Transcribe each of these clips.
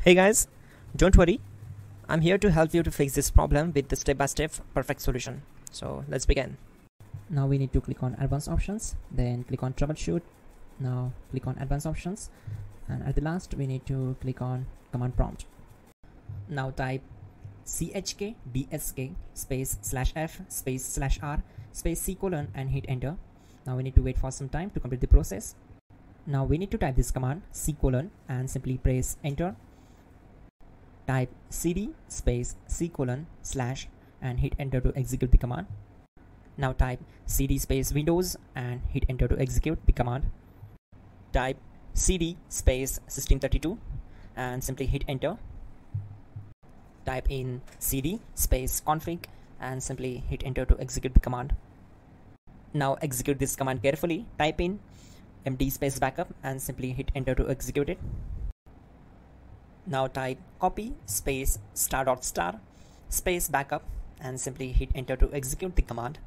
Hey guys, don't worry. I'm here to help you to fix this problem with the step-by-step perfect solution. So let's begin. Now we need to click on advanced options, then click on troubleshoot. Now click on advanced options and at the last we need to click on command prompt. Now type chk dsk space slash f space slash r space c colon and hit enter. Now we need to wait for some time to complete the process. Now we need to type this command c colon and simply press enter type cd space c colon slash and hit enter to execute the command. Now type cd space windows and hit enter to execute the command. Type cd space system32 and simply hit enter. Type in cd space config and simply hit enter to execute the command. Now execute this command carefully. Type in md space backup and simply hit enter to execute it. Now type copy space star dot star space backup and simply hit enter to execute the command.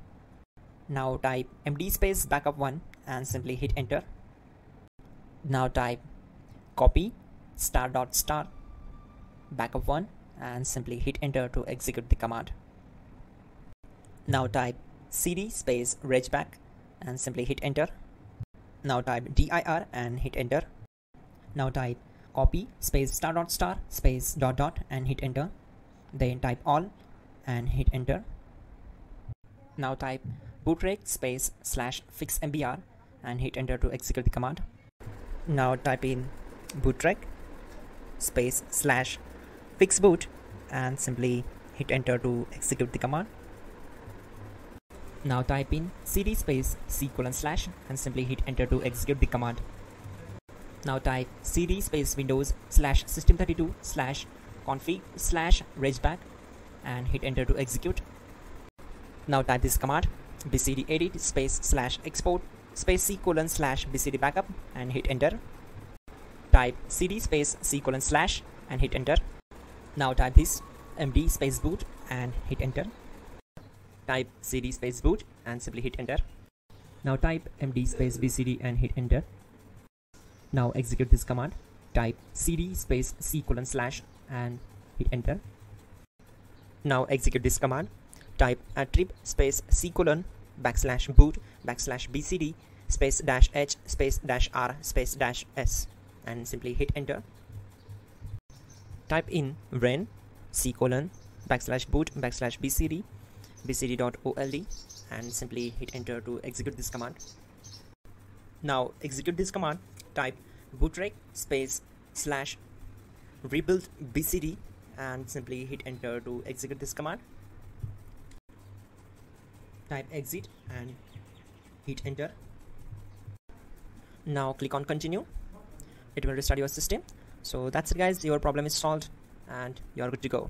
Now type md space backup1 and simply hit enter. Now type copy star dot star backup1 and simply hit enter to execute the command. Now type cd space regback and simply hit enter. Now type dir and hit enter. Now type copy space star dot star space dot dot and hit enter. Then type all and hit enter. Now type bootrec space slash fix mbr and hit enter to execute the command. Now type in bootrec space slash fix boot and simply hit enter to execute the command. Now type in cd space c colon slash and simply hit enter to execute the command now type cd space windows slash system32 slash config slash regback and hit enter to execute. Now type this command bcd edit space slash export space c colon slash bcd backup and hit enter. Type cd space c colon slash and hit enter. Now type this md space boot and hit enter. Type cd space boot and simply hit enter. Now type md space bcd and hit enter. Now execute this command. Type cd space c colon slash and hit enter. Now execute this command. Type attrib space c colon backslash boot backslash bcd space dash h space dash r space dash s and simply hit enter. Type in ren c colon backslash boot backslash bcd bcd.old and simply hit enter to execute this command. Now execute this command type bootrec space slash rebuild bcd and simply hit enter to execute this command. Type exit and hit enter. Now click on continue. It will restart your system. So that's it guys. Your problem is solved and you're good to go